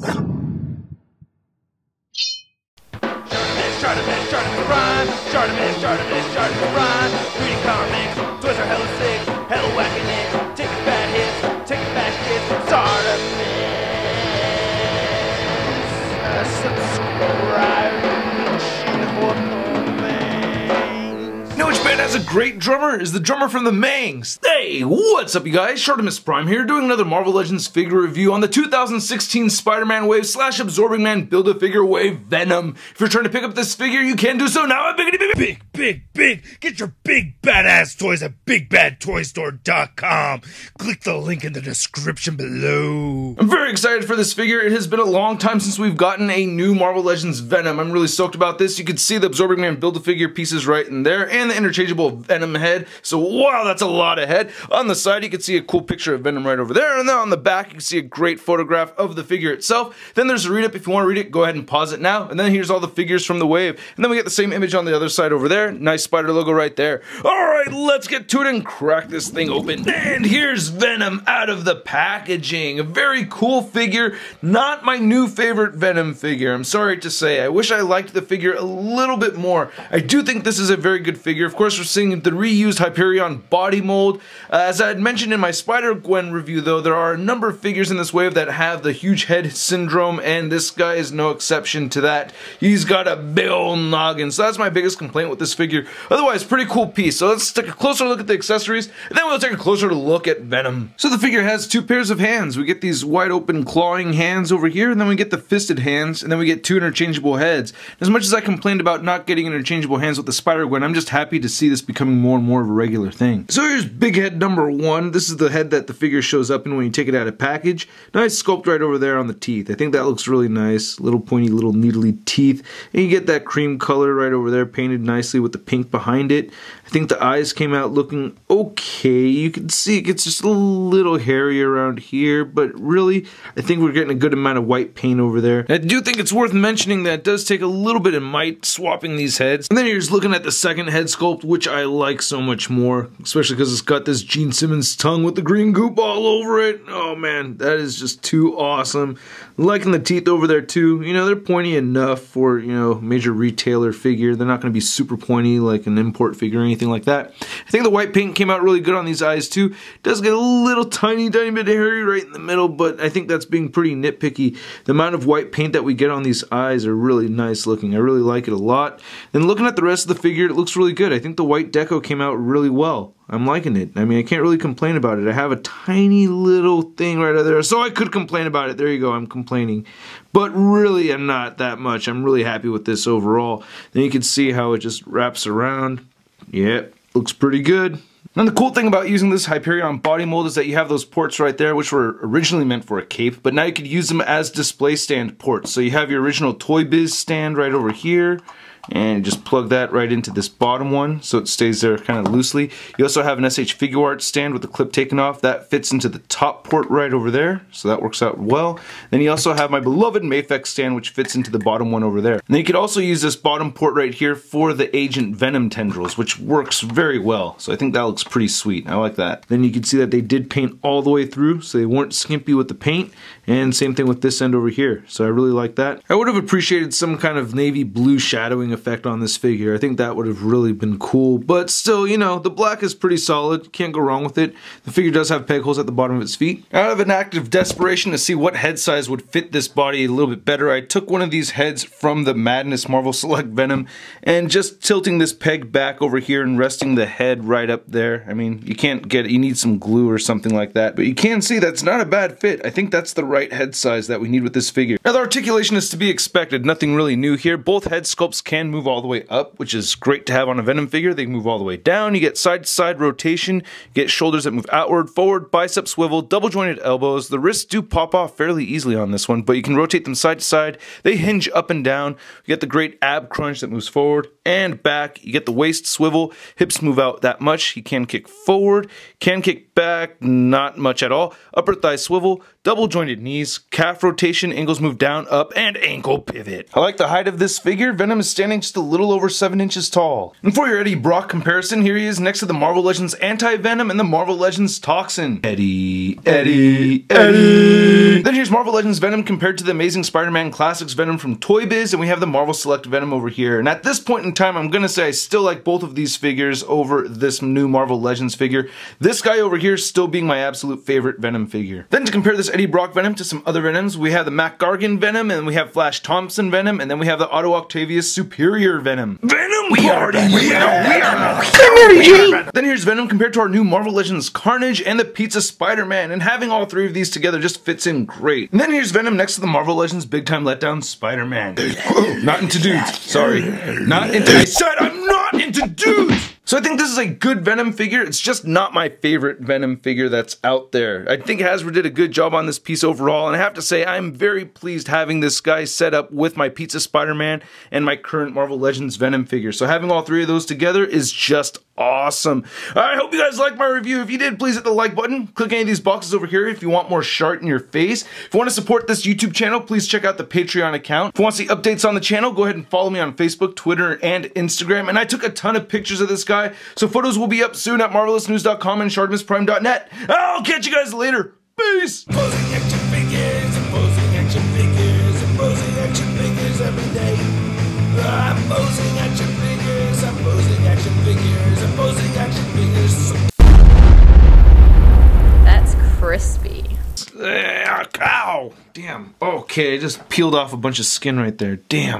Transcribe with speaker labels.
Speaker 1: Shartimus, Shartimus Prime, Shartimus, Shartimus, Shartimus Prime.
Speaker 2: Great drummer? Is the drummer from the Mengz. Hey, what's up you guys? Shartimus Prime here doing another Marvel Legends figure review on the 2016 Spider-Man Wave slash Absorbing Man Build-A-Figure Wave Venom. If you're trying to pick up this figure, you can do so now at Biggity Big
Speaker 3: Big, big, big. Get your big badass toys at BigBadToyStore.com. Click the link in the description below.
Speaker 2: I'm very excited for this figure. It has been a long time since we've gotten a new Marvel Legends Venom. I'm really stoked about this. You can see the Absorbing Man Build-A-Figure pieces right in there and the interchangeable Venom head. So wow, that's a lot of head. On the side, you can see a cool picture of Venom right over there. And then on the back, you can see a great photograph of the figure itself. Then there's a read-up. If you want to read it, go ahead and pause it now. And then here's all the figures from the wave. And then we get the same image on the other side over there. Nice spider logo right there. All right, let's get to it and crack this thing open. And here's Venom out of the packaging. A very cool figure. Not my new favorite Venom figure. I'm sorry to say. I wish I liked the figure a little bit more. I do think this is a very good figure. Of course, we're seeing the reused Hyperion body mold. Uh, as I had mentioned in my Spider-Gwen review, though, there are a number of figures in this wave that have the huge head syndrome, and this guy is no exception to that. He's got a big noggin, so that's my biggest complaint with this figure. Otherwise, pretty cool piece. So let's take a closer look at the accessories, and then we'll take a closer look at Venom. So the figure has two pairs of hands. We get these wide open clawing hands over here, and then we get the fisted hands, and then we get two interchangeable heads. As much as I complained about not getting interchangeable hands with the Spider-Gwen, I'm just happy to see this becoming more and more of a regular thing. So here's big head number one. This is the head that the figure shows up in when you take it out of package. Nice sculpt right over there on the teeth. I think that looks really nice. Little pointy, little needly teeth. And you get that cream color right over there painted nicely with the pink behind it. I think the eyes came out looking okay. You can see it gets just a little hairy around here, but really, I think we're getting a good amount of white paint over there. I do think it's worth mentioning that it does take a little bit of might swapping these heads. And then you're just looking at the second head sculpt, which I like so much more, especially because it's got this Gene Simmons tongue with the green goop all over it. Oh man, that is just too awesome. Liking the teeth over there too. You know, they're pointy enough for, you know, major retailer figure. They're not going to be super pointy like an import figure or anything like that. I think the white paint came out really good on these eyes too. Does get a little tiny, tiny bit hairy right in the middle, but I think that's being pretty nitpicky. The amount of white paint that we get on these eyes are really nice looking. I really like it a lot. And looking at the rest of the figure, it looks really good. I think the white deco came out really well. I'm liking it. I mean, I can't really complain about it. I have a tiny little thing right there, so I could complain about it. There you go, I'm complaining. But really, I'm not that much. I'm really happy with this overall. Then you can see how it just wraps around. Yep, looks pretty good. And the cool thing about using this Hyperion body mold is that you have those ports right there, which were originally meant for a cape, but now you could use them as display stand ports. So you have your original Toy Biz stand right over here, and just plug that right into this bottom one so it stays there kind of loosely. You also have an SH figure art stand with the clip taken off. That fits into the top port right over there, so that works out well. Then you also have my beloved Mafex stand which fits into the bottom one over there. And then you could also use this bottom port right here for the Agent Venom tendrils, which works very well. So I think that looks pretty sweet. I like that. Then you can see that they did paint all the way through, so they weren't skimpy with the paint. And same thing with this end over here. So I really like that. I would have appreciated some kind of navy blue shadowing effect on this figure. I think that would have really been cool. But still, you know, the black is pretty solid. Can't go wrong with it. The figure does have peg holes at the bottom of its feet. Out of an act of desperation to see what head size would fit this body a little bit better, I took one of these heads from the Madness Marvel Select Venom and just tilting this peg back over here and resting the head right up there. I mean, you can't get it. You need some glue or something like that. But you can see that's not a bad fit. I think that's the right head size that we need with this figure. Now, the articulation is to be expected. Nothing really new here. Both head sculpts can move all the way up, which is great to have on a Venom figure. They move all the way down. You get side-to-side -side rotation. You get shoulders that move outward, forward, bicep swivel, double-jointed elbows. The wrists do pop off fairly easily on this one, but you can rotate them side to side. They hinge up and down. You get the great ab crunch that moves forward and back. You get the waist swivel, hips move out that much. He can kick forward, can kick back, not much at all. Upper thigh swivel, double jointed knees, calf rotation, ankles move down, up, and ankle pivot. I like the height of this figure. Venom is standing just a little over 7 inches tall. And for your Eddie Brock comparison, here he is next to the Marvel Legends Anti-Venom and the Marvel Legends Toxin. Eddie, Eddie, Eddie. Then here's Marvel Legends Venom compared to the Amazing Spider-Man Classics Venom from Toy Biz, and we have the Marvel Select Venom over here. And at this point in time, I'm gonna say I still like both of these figures over this new Marvel Legends figure. This guy over here still being my absolute favorite Venom figure. Then to compare this Eddie Brock Venom to some other Venoms, we have the Mac Gargan Venom, and we have Flash Thompson Venom, and then we have the Otto Octavius Superior Venom. Venom we Party! Are, we are, we are, Then here's Venom compared to our new Marvel Legends Carnage and the Pizza Spider-Man, and having all three of these together just fits in great. And then here's Venom next to the Marvel Legends Big Time Letdown Spider-Man. not into dudes, sorry. Not into- I said I'm not into dudes! So I think this is a good Venom figure. It's just not my favorite Venom figure that's out there. I think Hasbro did a good job on this piece overall, and I have to say I'm very pleased having this guy set up with my Pizza Spider-Man and my current Marvel Legends Venom figure. So having all three of those together is just awesome. I hope you guys liked my review. If you did, please hit the like button. Click any of these boxes over here if you want more Shart in your face. If you want to support this YouTube channel, please check out the Patreon account. If you want to see updates on the channel, go ahead and follow me on Facebook, Twitter, and Instagram. And I took a ton of pictures of this guy so photos will be up soon at marvelousnews.com and shartimusprime.net. I'll catch you guys later. Peace.
Speaker 4: Posing action figures and
Speaker 2: Okay, I just peeled off a bunch of skin right there. Damn.